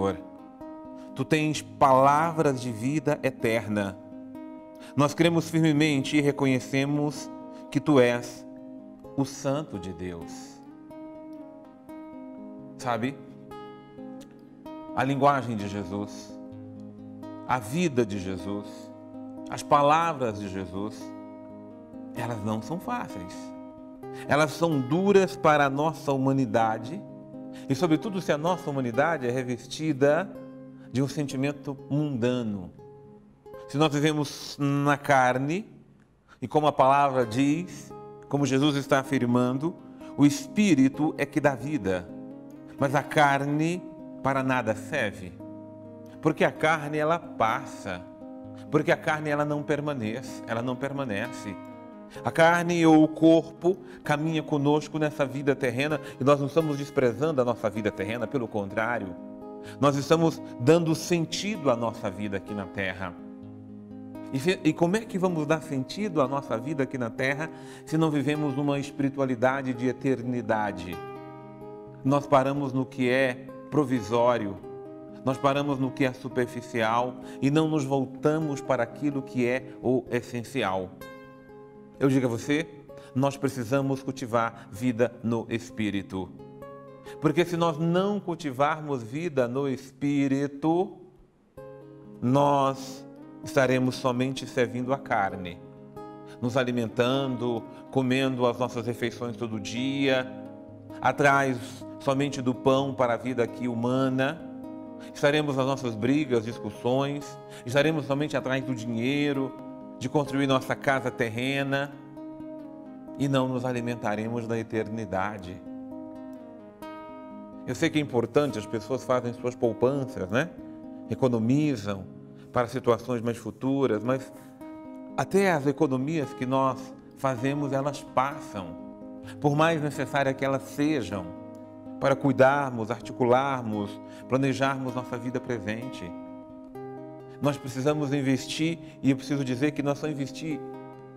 Senhor. Tu tens palavras de vida eterna. Nós cremos firmemente e reconhecemos que tu és o Santo de Deus. Sabe? A linguagem de Jesus, a vida de Jesus, as palavras de Jesus, elas não são fáceis. Elas são duras para a nossa humanidade e, sobretudo, se a nossa humanidade é revestida de um sentimento mundano. Se nós vivemos na carne, e como a palavra diz, como Jesus está afirmando, o espírito é que dá vida, mas a carne para nada serve. Porque a carne ela passa, porque a carne ela não permanece, ela não permanece. A carne ou o corpo caminha conosco nessa vida terrena e nós não estamos desprezando a nossa vida terrena, pelo contrário, nós estamos dando sentido à nossa vida aqui na terra. E, e como é que vamos dar sentido à nossa vida aqui na terra se não vivemos uma espiritualidade de eternidade? Nós paramos no que é provisório, nós paramos no que é superficial e não nos voltamos para aquilo que é o essencial. Eu digo a você, nós precisamos cultivar vida no Espírito. Porque se nós não cultivarmos vida no Espírito, nós estaremos somente servindo a carne, nos alimentando, comendo as nossas refeições todo dia, atrás somente do pão para a vida aqui humana. Estaremos nas nossas brigas, discussões, estaremos somente atrás do dinheiro, de construir nossa casa terrena e não nos alimentaremos da eternidade. Eu sei que é importante, as pessoas fazem suas poupanças, né? Economizam para situações mais futuras, mas até as economias que nós fazemos, elas passam, por mais necessárias que elas sejam, para cuidarmos, articularmos, planejarmos nossa vida presente. Nós precisamos investir, e eu preciso dizer que nós só investir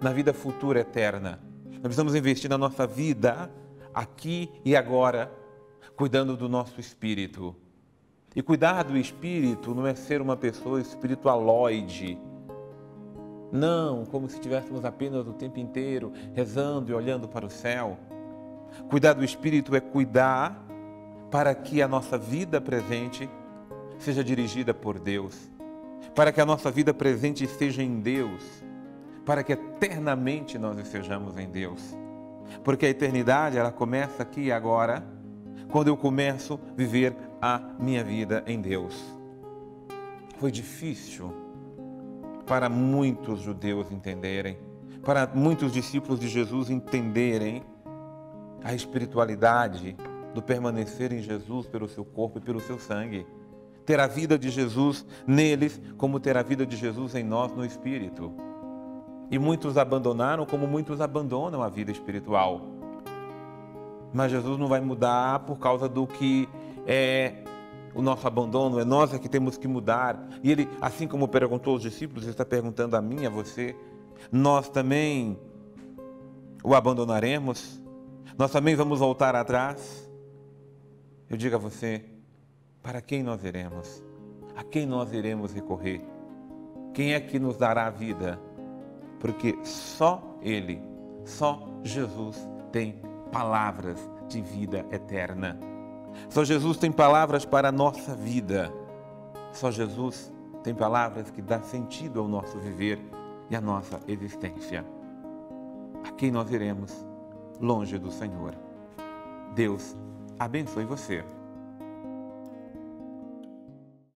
na vida futura eterna. Nós precisamos investir na nossa vida aqui e agora, cuidando do nosso espírito. E cuidar do espírito não é ser uma pessoa espiritualoide. Não, como se estivéssemos apenas o tempo inteiro rezando e olhando para o céu. Cuidar do espírito é cuidar para que a nossa vida presente seja dirigida por Deus para que a nossa vida presente esteja em Deus, para que eternamente nós estejamos em Deus. Porque a eternidade, ela começa aqui e agora, quando eu começo a viver a minha vida em Deus. Foi difícil para muitos judeus entenderem, para muitos discípulos de Jesus entenderem a espiritualidade do permanecer em Jesus pelo seu corpo e pelo seu sangue ter a vida de Jesus neles, como ter a vida de Jesus em nós no Espírito. E muitos abandonaram, como muitos abandonam a vida espiritual. Mas Jesus não vai mudar por causa do que é o nosso abandono, é nós é que temos que mudar. E ele, assim como perguntou aos discípulos, está perguntando a mim, a você, nós também o abandonaremos? Nós também vamos voltar atrás? Eu digo a você, para quem nós iremos? A quem nós iremos recorrer? Quem é que nos dará a vida? Porque só Ele, só Jesus tem palavras de vida eterna. Só Jesus tem palavras para a nossa vida. Só Jesus tem palavras que dão sentido ao nosso viver e à nossa existência. A quem nós iremos? Longe do Senhor. Deus abençoe você.